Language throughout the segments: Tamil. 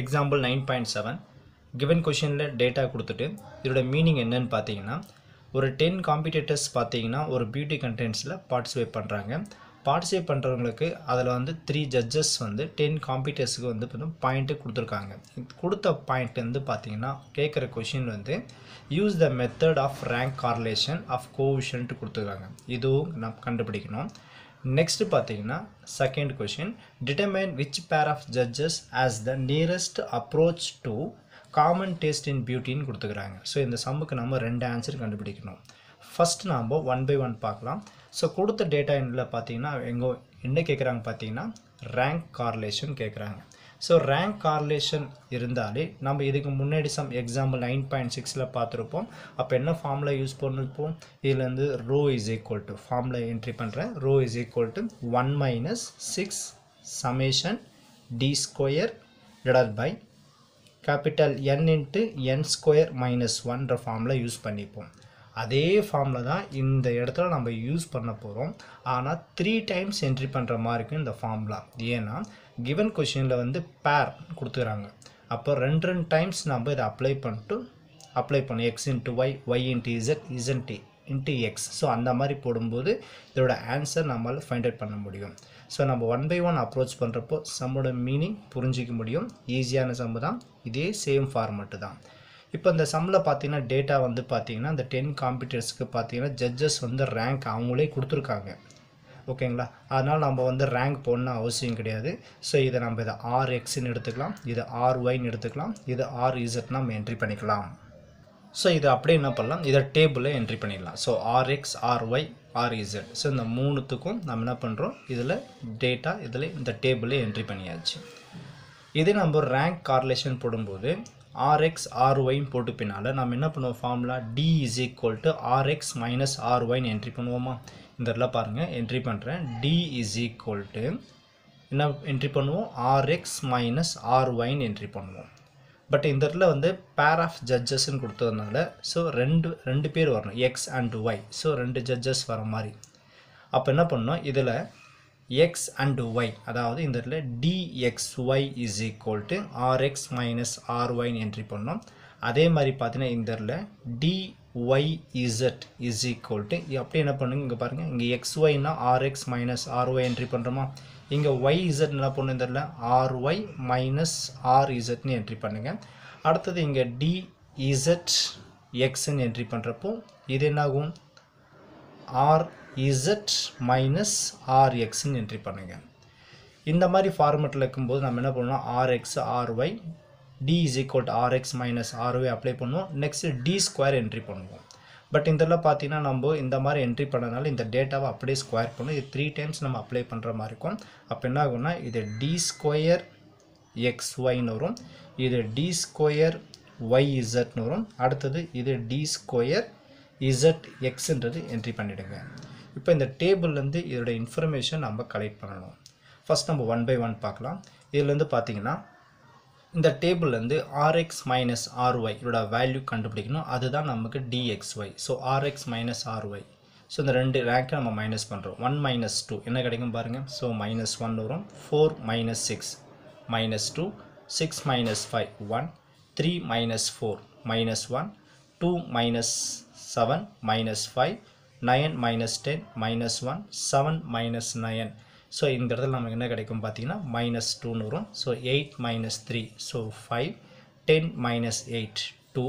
Example nine point seven given கொஷினில் டேட்டா கொடுத்துட்டு இதோட மீனிங் என்னன்னு பார்த்தீங்கன்னா ஒரு டென் காம்படிட்டர்ஸ் பார்த்தீங்கன்னா ஒரு பியூட்டி கண்டென்ட்ஸில் பார்ட்டிசிபேட் பண்ணுறாங்க பார்ட்டிசிபேட் பண்ணுறவங்களுக்கு அதில் வந்து த்ரீ ஜட்ஜஸ் வந்து டென் காம்படிட்டர்ஸுக்கு வந்து பாயிண்ட்டு கொடுத்துருக்காங்க. கொடுத்த பாயிண்ட் வந்து பார்த்தீங்கன்னா கேட்குற கொஷின் வந்து use the method of rank correlation of coefficient கொடுத்துருக்காங்க. இதுவும் நம்ம கண்டுபிடிக்கணும். நெக்ஸ்ட் பார்த்தீங்கன்னா second question determine which pair of judges has the nearest approach to common taste in பியூட்டின்னு கொடுத்துக்கிறாங்க. ஸோ இந்த சம்முக்கு நம்ம ரெண்டு ஆன்சர் கண்டுபிடிக்கணும். ஃபஸ்ட் நாம் ஒன் பை ஒன் பார்க்கலாம். ஸோ கொடுத்த டேட்டா எண்ணில் பார்த்தீங்கன்னா எங்கே என்ன கேட்குறாங்க பார்த்தீங்கன்னா ரேங்க் கார்லேஷன் கேட்குறாங்க ஸோ ரேங்க் கார்லேஷன் இருந்தாலே நம்ம இதுக்கு முன்னாடி சம் எக்ஸாம்பிள் நைன் பாயிண்ட் சிக்ஸில் பார்த்துருப்போம். அப்போ என்ன ஃபார்முலா யூஸ் பண்ணிருப்போம்? இதுலேருந்து rho is equal to formula entry பண்ணுறேன் rho is equal to one minus six summation d square divide by capital n into n square minus ஒன்ற ஃபார்மில் யூஸ் பண்ணிப்போம். அதே ஃபார்மில் தான் இந்த இடத்துல நம்ம யூஸ் பண்ண போகிறோம் ஆனால் த்ரீ டைம்ஸ் என்ட்ரி பண்ணுற மாதிரி இருக்கும் இந்த ஃபார்ம்லாம் ஏன்னா கிவன் கொஷினில் வந்து பேர் கொடுத்துக்கிறாங்க. அப்போ ரெண்டு ரெண்டு டைம்ஸ் நம்ம இதை அப்ளை பண்ணிட்டு அப்ளை பண்ணோம் x into y y into z இசன்டி into x so அந்த மாதிரி போடும்போது இதோட ஆன்சர் நம்மளால் ஃபைண்ட் அவுட் பண்ண முடியும். ஸோ நம்ம ஒன் பை ஒன் அப்ரோச் பண்ணுறப்போ சம்மோட மீனிங் புரிஞ்சிக்க முடியும். ஈஸியான சம்மு தான். இதே சேம் ஃபார்மெட்டு தான். இப்போ இந்த சம்மில் பார்த்தீங்கன்னா டேட்டா வந்து பார்த்தீங்கன்னா இந்த டென் காம்படிட்டர்ஸ்க்கு பார்த்தீங்கன்னா ஜட்ஜஸ் வந்து ரேங்க் அவங்களே கொடுத்துருக்காங்க. ஓகேங்களா? அதனால் நம்ம வந்து ரேங்க் போடணும் அவசியம் கிடையாது. ஸோ இதை நம்ம இதை ஆர் எக்ஸ்ன்னு எடுத்துக்கலாம். இதை ஆர் ஒய்ன்னு எடுத்துக்கலாம். இது ஆர் இசட் நம்ம என்ட்ரி பண்ணிக்கலாம். ஸோ இதை அப்படியே என்ன பண்ணலாம்? இதை டேபிளில் என்ட்ரி பண்ணிடலாம். So r x r y r z so இந்த மூணுத்துக்கும் நம்ம என்ன பண்ணுறோம் இதில் டேட்டா இதில் இந்த டேபிளே என்ட்ரி பண்ணியாச்சு. இதே நம்ம ரேங்க் கார்லேஷன் போடும்போது ஆர்எக்ஸ் ஆர்ஒய்ன்னு போட்டு பின்னால் நம்ம என்ன பண்ணுவோம்? Formula d is equal to r x minus ஆர்ஒய்ன்னு entry பண்ணுவோமா? இந்த இடத்துல பாருங்கள் என்ட்ரி பண்ணுறேன் டி இஸ் ஈக்குவல் டு என்ன என்ட்ரி பண்ணுவோம்? ஆர்எக்ஸ் மைனஸ் ஆர்ஒய்ன்னு என்ட்ரி பண்ணுவோம். பட் இந்த இடத்துல வந்து பேர் ஆஃப் ஜட்ஜஸ்ன்னு கொடுத்ததுனால ஸோ ரெண்டு ரெண்டு பேர் வரணும். எக்ஸ் அண்ட் ஒய் ஸோ ரெண்டு ஜட்ஜஸ் வர மாதிரி. அப்போ என்ன பண்ணோம் இதில் எக்ஸ் அண்டு ஒய் அதாவது இந்த இடத்துல d x y is equal to r x minus ஆர்ஒய்னு entry பண்ணோம். அதே மாதிரி பார்த்தீங்கன்னா இந்த இடத்துல d y z is equal to அப்படியே என்ன பண்ணுங்க? இங்கே பாருங்கள் இங்கே எக்ஸ்ஒய்னா r x minus r y entry பண்ணுறோமா இங்கே ஒய் இசட் என்ன பண்ணும்? இந்த இடத்துல ஆர்ஒய் மைனஸ் ஆர் இசட்னு என்ட்ரி பண்ணுங்கள் அடுத்தது இங்கே டிஇசட் எக்ஸ்ன்னு என்ட்ரி பண்ணுறப்போ இது என்னாகும்? ஆர் இசட் மைனஸ் ஆர்எக்ஸ்ன்னு என்ட்ரி பண்ணுங்கள் இந்த மாதிரி ஃபார்மெட்டில் இருக்கும்போது நம்ம என்ன பண்ணுவோம் r x r y d is equal to r x minus r y apply பண்ணுவோம். நெக்ஸ்ட்டு டி ஸ்கொயர் என்ட்ரி பண்ணுவோம். பட் இதில் பார்த்தீங்கன்னா நம்ம இந்த மாதிரி என்ட்ரி பண்ணனால இந்த டேட்டாவை அப்படியே ஸ்கொயர் பண்ணும் இது த்ரீ டைம்ஸ் நம்ம அப்ளை பண்ணுற மாதிரி இருக்கும். அப்போ என்ன ஆகும்னா இது டி ஸ்கொயர் எக்ஸ் ஒய்னு வரும். இது டி ஸ்கொயர் ஒய் இசட்னு வரும். அடுத்தது இது டி ஸ்கொயர் இசட் எக்ஸ்ன்றது என்ட்ரி பண்ணிவிடுங்க இப்போ இந்த டேபிள்லேருந்து இதோட இன்ஃபர்மேஷன் நம்ம கலெக்ட் பண்ணணும். ஃபஸ்ட் நம்ம ஒன் பை ஒன் பார்க்கலாம். இதுலேருந்து பார்த்தீங்கன்னா இந்த டேபிள்லேருந்து ஆர்எக்ஸ் மைனஸ் ஆர்ஒய் இதோட வேல்யூ கண்டுபிடிக்கணும். அதுதான் நமக்கு d x y so r x minus r y so இந்த ரெண்டு ரேங்கை நம்ம மைனஸ் பண்ணுறோம் ஒன் மைனஸ் டூ என்ன கிடைக்கும் பாருங்கள் ஸோ மைனஸ் ஒன் வரும். Four minus six minus two six minus five one three minus four minus one two minus seven minus five nine minus ten minus one seven minus nine so இந்த இடத்துல நமக்கு என்ன கிடைக்கும் பார்த்தீங்கன்னா மைனஸ் டூன்னு வரும். So eight minus three so five ten minus eight two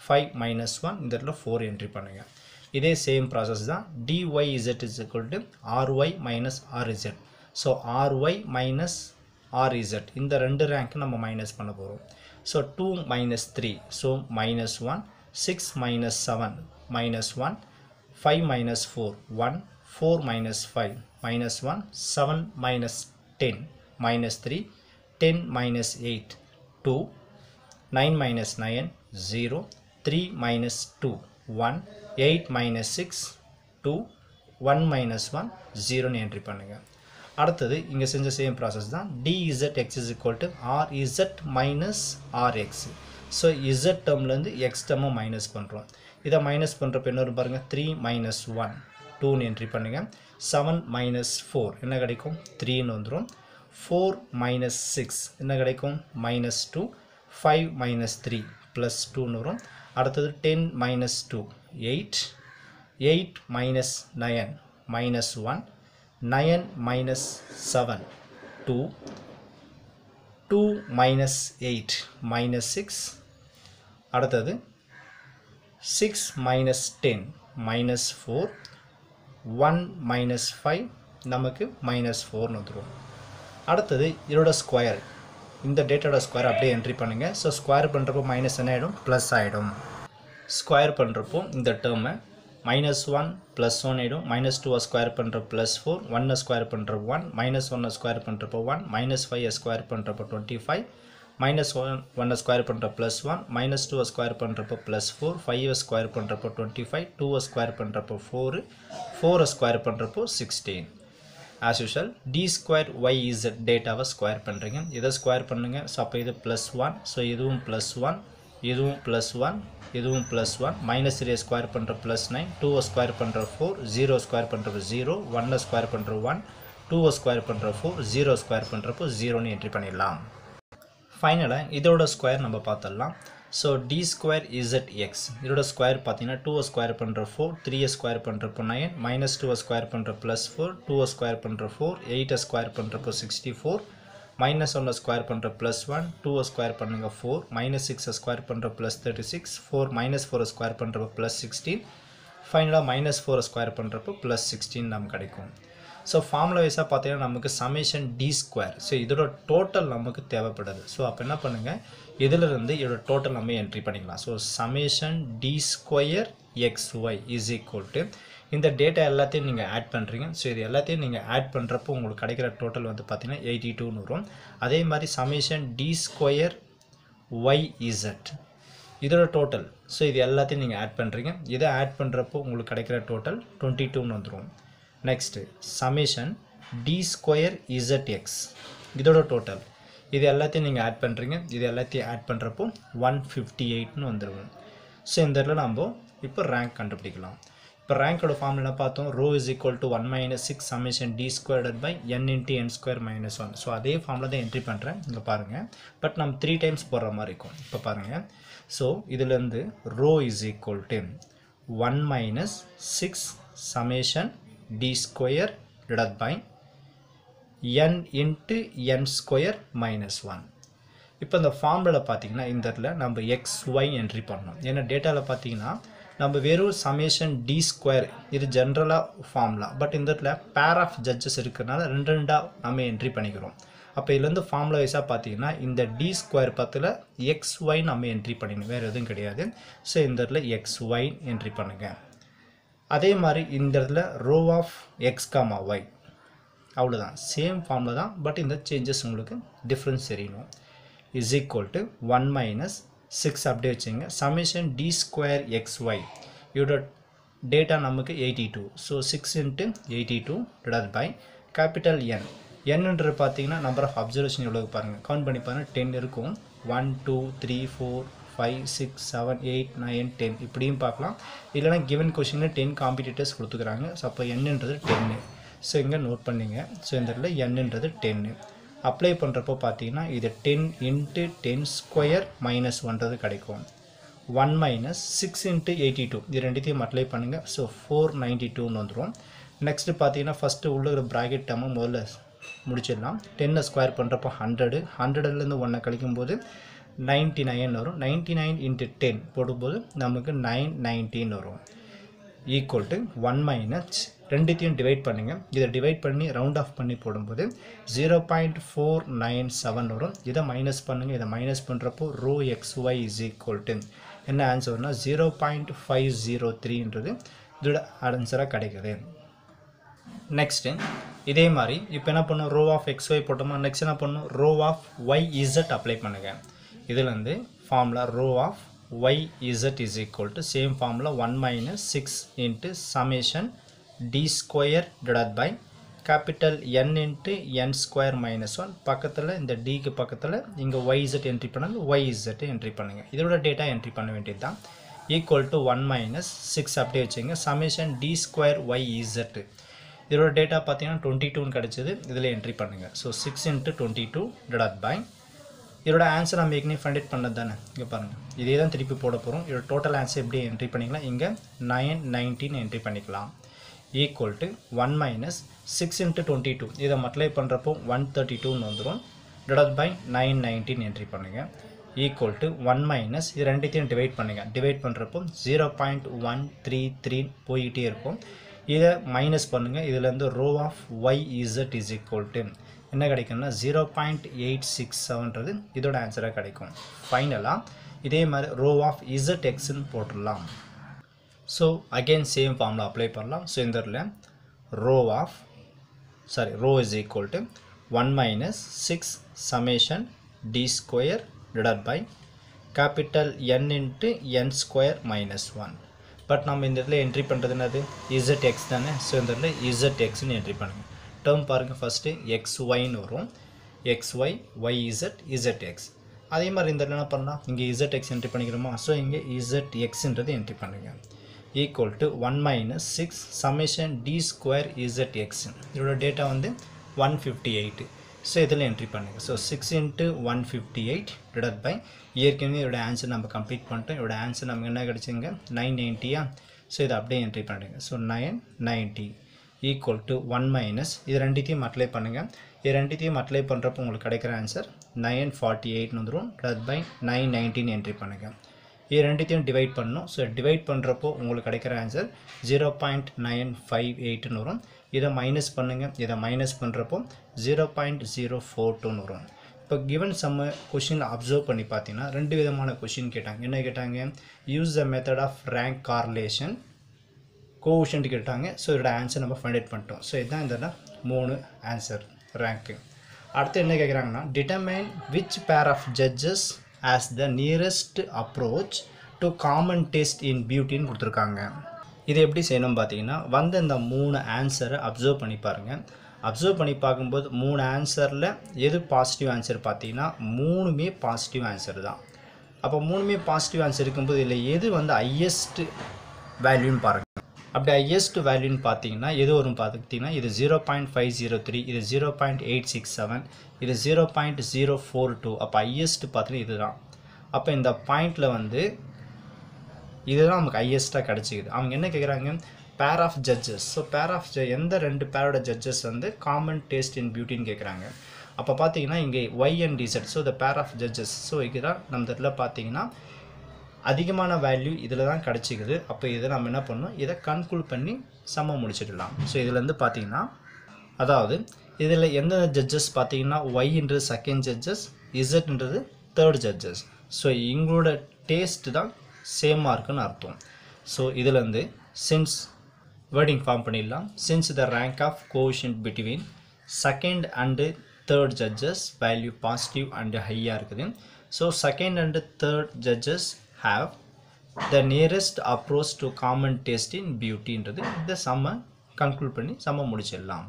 five minus one இந்த இடத்துல ஃபோர் என்ட்ரி பண்ணுங்கள் இதே சேம் ப்ராசஸ் தான். D y z is equal to r y minus r z so r y minus r z இந்த ரெண்டு ரேங்க்கு நம்ம மைனஸ் பண்ண போகிறோம் so two minus three so minus one six minus seven minus one five minus four one four minus five minus 1 7 minus 10 minus 3 10 minus 8 2 9 minus 9 0 3 minus 2 1 8 minus 6 2 1 minus 1 0 entry பண்ணுங்க. அடுத்தது இங்கே செஞ்ச சேம் ப்ராசஸ் தான். Dz x is equal to rz minus rx so z டேர்ம்லேருந்து எக்ஸ் டேர்மை மைனஸ் பண்ணுறோம் இதை மைனஸ் பண்ணுறப்ப என்ன வரும் பாருங்கள் த்ரீ மைனஸ் ஒன் டூன்னு என்ட்ரி பண்ணுங்கள் செவன் மைனஸ் ஃபோர் என்ன கிடைக்கும்? த்ரீன்னு வந்துடும் ஃபோர் மைனஸ் சிக்ஸ் என்ன கிடைக்கும்? Minus two five minus three plus டூன்னு வரும். அடுத்தது ten minus two eight eight minus nine minus one nine minus seven two two minus eight minus six அடுத்தது six minus ten minus four one minus five நமக்கு மைனஸ் ஃபோர்னு வந்துடும் அடுத்தது இதோட ஸ்கொயர் இந்த டேட்டோட ஸ்கொயர் அப்படியே என்ட்ரி பண்ணுங்கள் ஸோ ஸ்கொயர் பண்ணுறப்போ மைனஸ் என்ன ஆகிடும் ப்ளஸ் ஆகிடும் ஸ்கொயர் பண்ணுறப்போ இந்த டேர்மை மைனஸ் ஒன் ப்ளஸ் ஒன் ஆகிடும் மைனஸ் டூவை ஸ்கொயர் பண்ணுற ப்ளஸ் ஃபோர் ஒன்னை ஸ்கொயர் பண்ணுற ஒன் மைனஸ் ஒன்னை ஸ்கொயர் பண்ணுறப்போ ஒன் மைனஸ் ஃபைவ் ஸ்கொயர் பண்ணுறப்போ டுவெண்ட்டி ஃபைவ் மைனஸ் ஒன் ஒன்னை ஸ்கொயர் பண்ணுற ப்ளஸ் ஒன் மைனஸ் டூவை ஸ்கொயர் பண்ணுறப்போ ப்ளஸ் ஃபோர் ஃபைவை ஸ்கொயர் பண்ணுறப்போ டுவெண்ட்டி ஃபைவ் டூவை ஸ்கொயர் பண்ணுறப்போ ஃபோரு ஃபோரை ஸ்கொயர் பண்ணுறப்போ sixteen as usual D square Y Z டேட்டாவை ஸ்கொயர் பண்ணுறீங்க இதை ஸ்கொயர் பண்ணுங்கள் ஸோ அப்போ இது ப்ளஸ் ஒன் ஸோ இதுவும் ப்ளஸ் ஒன் இதுவும் ப்ளஸ் ஒன் இதுவும் plus one minus three square பண்ணுற ப்ளஸ் நைன் டூவை ஸ்கொயர் பண்ணுற ஃபோர் ஜீரோ ஸ்கொயர் பண்ணுறப்போ ஜீரோ ஒன்னை ஸ்கொயர் பண்ணுற ஒன் டூவை ஸ்கொயர் பண்ணுற ஃபோர் ஜீரோ ஸ்கொயர் பண்ணுறப்போ ஜீரோன்னு என்ட்ரி பண்ணிடலாம் ஃபைனலாக இதோட ஸ்கொயர் நம்ம பார்த்துடலாம் so D square Z X இதோட ஸ்கொயர் பார்த்தீங்கன்னா டூவை ஸ்கொயர் பண்ணுற ஃபோர் த்ரீயை ஸ்கொயர் பண்ணுறப்போ நைன் மைனஸ் டூவை ஸ்கொயர் பண்ணுற ப்ளஸ் ஃபோர் டூவை ஸ்கொயர் பண்ணுற ஃபோர் எயிட்டை ஸ்கொயர் பண்ணுறப்போ சிக்ஸ்டி ஃபோர் மைனஸ் ஒன்னை ஸ்கொயர் பண்ணுற ப்ளஸ் ஒன் டூவை ஸ்கொயர் பண்ணுங்க ஃபோர் மைனஸ் சிக்ஸை ஸ்கொயர் பண்ணுற plus thirty six four minus ஃபோரை ஸ்கொயர் பண்ணுறப்போ ப்ளஸ் சிக்ஸ்டீன் ஃபைனலாக மைனஸ் ஃபோரை ஸ்கொயர் பண்ணுறப்போ ப்ளஸ் சிக்ஸ்டீன் நம்ம கிடைக்கும் ஸோ ஃபார்முலா வைஸாக பார்த்தீங்கன்னா நமக்கு சமேஷன் டி ஸ்கொயர் ஸோ இதோட டோட்டல் நமக்கு தேவைப்படுது. ஸோ அப்போ என்ன பண்ணுங்கள் இதிலிருந்து இதோட டோட்டல் நம்ம என்ட்ரி பண்ணிக்கலாம். So summation d square x y is equal to இந்த டேட்டா எல்லாத்தையும் நீங்கள் ஆட் பண்ணுறீங்க ஸோ இது எல்லாத்தையும் நீங்கள் ஆட் பண்ணுறப்போ உங்களுக்கு கிடைக்கிற டோட்டல் வந்து பார்த்தீங்கன்னா எயிட்டி டூன்னு வரும். அதே மாதிரி summation d square y z இதோட டோட்டல் ஸோ இது எல்லாத்தையும் நீங்கள் ஆட் பண்ணுறீங்க இதை ஆட் பண்ணுறப்போ உங்களுக்கு கிடைக்கிற டோட்டல் டுவெண்ட்டி டூன்னு வந்துடும் next summation d square z x இதோட டோட்டல் இது எல்லாத்தையும் நீங்கள் ஆட் பண்ணுறீங்க இது எல்லாத்தையும் ஆட் பண்ணுறப்போ ஒன் ஃபிஃப்டி எயிட்னு வந்துடும் ஸோ இந்த இடத்துல நம்ம இப்போ ரேங்க் கண்டுபிடிக்கலாம். இப்போ ரேங்கோட ஃபார்ம் பார்த்தோம். Rho is equal to one minus six summation d squared by n into n square minus one so அதே ஃபார்மில் தான் என்ட்ரி பண்ணுறேன் இங்கே பாருங்கள் பட் நம்ம த்ரீ டைம்ஸ் போடுற மாதிரி இருக்கும். இப்போ பாருங்கள் ஸோ இதுலேருந்து rho is equal to one minus six summation d square divide by n into n square minus one இப்போ இந்த ஃபார்மில் பார்த்தீங்கன்னா இந்த இடத்துல நம்ம எக்ஸ் ஒய் என்ட்ரி பண்ணணும். ஏன்னா டேட்டாவில் பார்த்தீங்கன்னா நம்ம வெறும் சமேஷன் டி ஸ்கொயர் இது ஜென்ரலாக ஃபார்முலா பட் இந்த இடத்துல பேர் ஆஃப் ஜட்ஜஸ் இருக்கிறனால ரெண்டு ரெண்டாக நம்ம என்ட்ரி பண்ணிக்கிறோம். அப்போ இதுலேருந்து ஃபார்முலா வைஸாக பார்த்தீங்கன்னா இந்த டி ஸ்கொயர் பத்தில் எக்ஸ் ஒய் நம்ம என்ட்ரி பண்ணிக்கணும். வேறு எதுவும் கிடையாது. ஸோ இந்த இடத்துல எக்ஸ் ஒய் என்ட்ரி பண்ணுங்கள் அதே மாதிரி இந்த இடத்துல rho of x comma y அவ்வளோதான் சேம் ஃபார்மில் தான் பட் இந்த சேஞ்சஸ் உங்களுக்கு டிஃப்ரென்ஸ் தெரியணும் is equal to one minus six அப்படியே வச்சுங்க. Summation d square x y இதோட டேட்டா நமக்கு eighty two so six into eighty two divide by capital n என்னன்றது பார்த்தீங்கன்னா நம்பர் ஆஃப் அப்சர்வேஷன் எவ்வளோ பாருங்கள் கவுண்ட் பண்ணி பாருங்கள் டென் இருக்கும். One two three four five six seven eight nine ten இப்படியும் பார்க்கலாம். இல்லைனா கிவன் கொஷினில் டென் காம்படிட்டர்ஸ் கொடுத்துக்கிறாங்க. ஸோ அப்போ என்னன்றது டென்னு ஸோ இங்கே நோட் பண்ணிங்க. ஸோ இந்த இடத்துல என்னன்றது டென்னு அப்ளை பண்ணுறப்போ பார்த்தீங்கன்னா இது ten into ten square minus ஒன்றது கிடைக்கும். One minus six into eighty two இது ரெண்டுத்தையும் அப்ளை பண்ணுங்கள் ஸோ ஃபோர் நைன்ட்டி டூன்னு வந்துடும் நெக்ஸ்ட்டு பார்த்தீங்கன்னா ஃபஸ்ட்டு உள்ள இருக்கிற ப்ராக்கெட் டேமை முதல்ல முடிச்சிடலாம். டென்னை ஸ்கொயர் பண்ணுறப்போ ஹண்ட்ரடு ஹண்ட்ரட்லேருந்து ஒன்றை கழிக்கும்போது நைன்ட்டி நைன் வரும். நைன்ட்டி நைன் இன்ட்டு டென் போடும்போது நமக்கு நைன் நைன்டீன் வரும். ஈக்குவல் டு ஒன் மைனஸ் ரெண்டுத்தையும் டிவைட் பண்ணுங்கள் இதை டிவைட் பண்ணி ரவுண்ட் ஆஃப் பண்ணி போடும்போது zero point four nine seven வரும். இதை மைனஸ் பண்ணுங்கள் இதை மைனஸ் பண்ணுறப்போ rho x y is equal to என்ன ஆன்சர்னா ஜீரோ பாயிண்ட் ஃபைவ் ஜீரோ த்ரீன்றது இதோட ஆன்சராக கிடைக்குது. நெக்ஸ்ட்டு இதே மாதிரி இப்போ என்ன பண்ணும்? ரோ ஆஃப் எக்ஸ் ஒய் போட்டோமா? நெக்ஸ்ட் என்ன பண்ணும்? Rho of y z apply பண்ணுங்கள் இதுலேருந்து formula rho of y z is equal to same formula one minus six into summation d square divide by capital n into n square minus one பக்கத்தில் இந்த டிக்கு பக்கத்தில் இங்கே ஒய் இசட் என்ட்ரி பண்ணது ஒய் இசட் என்ட்ரி பண்ணுங்கள் இதோட டேட்டா என்ட்ரி பண்ண வேண்டியது தான் equal to one minus six அப்படியே வச்சுங்க. Summation d square y z இதோட டேட்டா பார்த்தீங்கன்னா டுவெண்ட்டி டூன்னு கிடச்சிது. இதில் என்ட்ரி பண்ணுங்கள் so six into twenty two divide by இதோட ஆன்சர் நம்ம ஏற்கனவே ஃபைண்ட் பண்ணது தானே? இங்கே பாருங்கள் இதே தான் திருப்பி போட போகிறோம் இதோட டோட்டல் ஆன்சர் எப்படி என்ட்ரி பண்ணிக்கலாம்? இங்கே நைன் நைன்டீன் என்ட்ரி பண்ணிக்கலாம். Equal to one minus six into twenty two இதை மல்டிப்ளை பண்ணுறப்போ ஒன் தேர்ட்டி டூன்னு வந்துடும் divide by nine nineteen entry பண்ணுங்கள் ஈக்குவல் டு ஒன் மைனஸ் இது ரெண்டுத்தையும் டிவைட் பண்ணுங்கள் டிவைட் பண்ணுறப்போ zero point one three three போய்கிட்டே இருக்கும். இதை மைனஸ் பண்ணுங்கள் இதுலேருந்து rho of Y Z is equal to என்ன கிடைக்கும்னா ஜீரோ பாயிண்ட் எயிட் சிக்ஸ் செவன்றது இதோட ஆன்சராக கிடைக்கும். ஃபைனலாக இதே மாதிரி ரோ ஆஃப் இசட் எக்ஸ்ன்னு போட்டுடலாம். ஸோ அகெயின் சேம் ஃபார்மில் அப்ளை பண்ணலாம். ஸோ இந்த rho of sorry rho is equal to one minus six summation D square divide by capital N into N square minus one but நம்ம இந்த இடத்துல என்ட்ரி பண்ணுறது என்னது? இசட் எக்ஸ் தானே. ஸோ இந்த இடத்துல இசட் எக்ஸ்ன்னு என்ட்ரி பண்ணுங்கள் டேர்ம் பாருங்கள் ஃபஸ்ட்டு எக்ஸ் ஒய்னு வரும். X Y Y Z Z X அதே மாதிரி இந்த என்ன பண்ணலாம்? இங்கே இசட் எக்ஸ் என்ட்ரி பண்ணிக்கிறோமா? ஸோ இங்கே இசட் எக்ஸ்ன்றது என்ட்ரி பண்ணுங்கள் equal to one minus six summation D square Z X இதோட டேட்டா வந்து ஒன் ஃபிஃப்டி எயிட்டு ஸோ இதில் என்ட்ரி பண்ணுங்கள் so six into one fifty eight divide by ஏற்கனவே இதோட ஆன்சர் நம்ம கம்ப்ளீட் பண்ணிட்டோம். இதோட ஆன்சர் நமக்கு என்ன கிடச்சிங்க நைன் நைன்ட்டியா ஸோ இதை அப்படியே என்ட்ரி பண்ணுங்க. So nine ninety equal to one minus இது ரெண்டுத்தையும் அப்ளை பண்ணுங்கள் இது ரெண்டுத்தையும் அப்ளை பண்ணுறப்போ உங்களுக்கு கிடைக்கிற ஆன்சர் நைன் ஃபார்ட்டி எயிட்னு வந்துடும் divide by nine nineteen entry பண்ணுங்கள் இது ரெண்டுத்தையும் டிவைட் பண்ணணும். ஸோ டிவைட் பண்ணுறப்போ உங்களுக்கு கிடைக்கிற answer zero point nine five எயிட்னு வரும். இதை மைனஸ் பண்ணுங்கள் இதை மைனஸ் பண்ணுறப்போ ஜீரோ பாயிண்ட் ஜீரோ ஃபோர் டூன்னு வரும். இப்போ கிவன் சம்ம கொஷின் அப்சர்வ் பண்ணி பார்த்தீங்கன்னா ரெண்டு விதமான கொஷின் கேட்டாங்க. என்ன கேட்டாங்க? Use the method of rank correlation coefficient கேட்டாங்க. ஸோ இதோட ஆன்சர் நம்ம ஃபைண்ட் அவுட் பண்ணிட்டோம். ஸோ இதுதான் இந்த மூணு ஆன்சர் ரேங்க்கு அடுத்து என்ன கேட்குறாங்கன்னா determine which pair of judges has the nearest approach to common taste in பியூட்டின்னு கொடுத்துருக்காங்க. இது எப்படி செய்யணும் பார்த்தீங்கன்னா வந்த இந்த மூணு ஆன்சரை அப்சர்வ் பண்ணி பாருங்கள் அப்சர்வ் பண்ணி பார்க்கும்போது மூணு ஆன்சரில் எது பாசிட்டிவ் ஆன்சர் பார்த்தீங்கன்னா மூணுமே பாசிட்டிவ் ஆன்சர் தான். அப்போ மூணுமே பாசிட்டிவ் ஆன்சர் இருக்கும்போது இதில் எது வந்து ஹையஸ்ட் வேல்யூன்னு பாருங்கள் அப்படி ஹையஸ்ட் வேல்யூன்னு பார்த்தீங்கன்னா எது வரும் பார்த்துக்கிட்டிங்கன்னா இது zero point five zero three இது zero point eight six seven இது zero point zero four two அப்போ ஹையஸ்ட் பார்த்தீங்கன்னா இதுதான். அப்போ இந்த பாயிண்டில் வந்து இதுதான் நமக்கு ஹையஸ்ட்டாக கிடச்சிக்குது. அவங்க என்ன கேட்குறாங்க pair of judges so pair of ஜ எந்த ரெண்டு பேரோட ஜட்ஜஸ் வந்து காமன் டேஸ்ட் இன் பியூட்டின்னு கேட்குறாங்க அப்போ பார்த்தீங்கன்னா இங்கே Y and Z so the pair of judges so இதுதான் நம்ம இதில் பார்த்தீங்கன்னா அதிகமான வேல்யூ இதில் தான் கிடச்சிக்குது. அப்போ இதை நம்ம என்ன பண்ணணும்? இதை கன்க்ளூட் பண்ணி சம முடிச்சிடலாம் ஸோ இதுலேருந்து பார்த்தீங்கன்னா அதாவது இதில் எந்த ஜட்ஜஸ் பார்த்தீங்கன்னா ஒய்ன்றது செகண்ட் ஜட்ஜஸ் இசட்ன்றது தேர்ட் ஜட்ஜஸ் ஸோ இவங்களோட டேஸ்ட் தான் சேமாக இருக்குன்னு அர்த்தம். ஸோ இதுலேருந்து சின்ஸ் வேர்டிங் ஃபார்ம் பண்ணிடலாம். Since the rank of coefficient between second and third judges value positive and ஹையாக இருக்குது. So second and third judges have the nearest approach to common taste in பியூட்டின்றது இந்த சம்மை கன்க்ளூட் பண்ணி சம்ம முடிச்சிடலாம்.